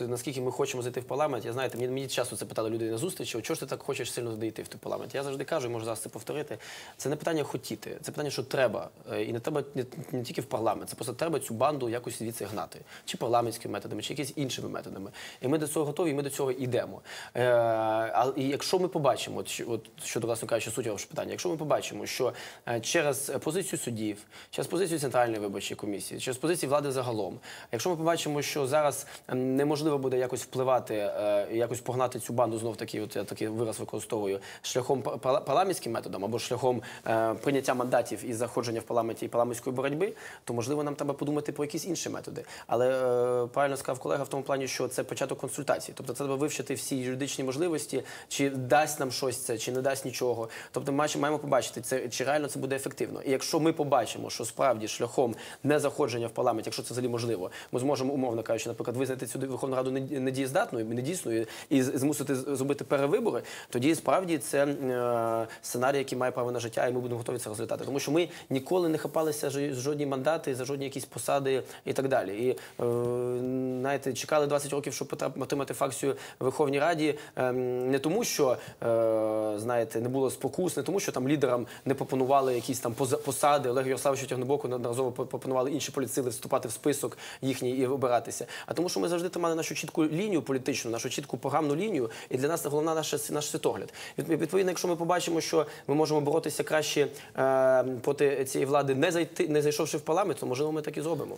Наскільки ми хочемо зайти в парламент, я знаєте, мені, мені часто це питали люди на зустрічі, «От чого ж ти так хочеш сильно зайти в той парламент? Я завжди кажу, і можу зараз це повторити. Це не питання хотіти, це питання, що треба. Е, І не треба не, не тільки в парламент, це просто треба цю банду якось звідси гнати. Чи парламентськими методами, чи якісь іншими методами. І ми до цього готові, і ми до цього йдемо. Е, і якщо ми побачимо, от, от щодо власне кажучи, суті вашого питання, якщо ми побачимо, що е, через позицію суддів, через позицію центральної виборчої комісії, через позицію влади загалом, якщо ми побачимо, що зараз ем, неможливо буде якось впливати, е, якось погнати цю банду знов таки, от я такий вираз використовую шляхом па- парламентським методом або шляхом е, прийняття мандатів і заходження в парламенті і парламентської боротьби, то можливо нам треба подумати про якісь інші методи. Але е, правильно сказав колега в тому плані, що це початок консультації. Тобто це треба вивчити всі юридичні можливості, чи дасть нам щось це, чи не дасть нічого. Тобто ми маємо побачити, це чи реально це буде ефективно. І якщо ми побачимо, що справді шляхом незаходження в парламент, якщо це взагалі можливо, ми зможемо умовно кажучи, наприклад, визнати цю Верховну Раду не- недієздатною, недійсною і змусити зробити перевибори, тоді справді це е, сценарій, який має право на життя, і ми будемо готові це розглядати. Тому що ми ніколи не хапалися за жодні мандати, за жодні якісь посади і так далі. І е, знаєте, чекали 20 років, щоб отримати фракцію в Верховній Раді, е, не тому, що е, знаєте, не було спокус, не тому, що там лідерам не пропонували якісь там посади. Олег Ярославовичу Тягнебоку неодноразово по- пропонували інші політсили вступати в список їхній і обиратися. А тому, що ми завжди тримали нашу чітку лінію політичну, нашу чітку програмну лінію, і для нас головна наша наш світогляд. Відповідно, якщо ми побачимо, що ми можемо боротися краще е, проти цієї влади, не зайти, не зайшовши в парламент, то можливо ми так і зробимо.